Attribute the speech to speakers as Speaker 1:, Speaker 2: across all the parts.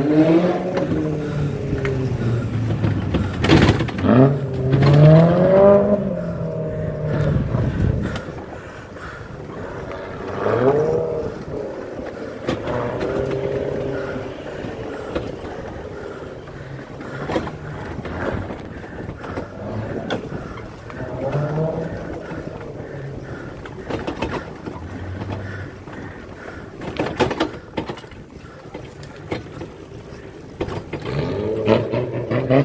Speaker 1: Amen. hey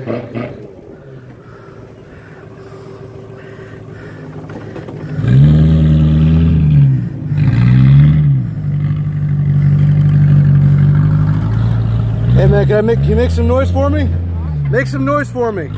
Speaker 1: man, can I make, can you make some noise for me? Make some noise for me.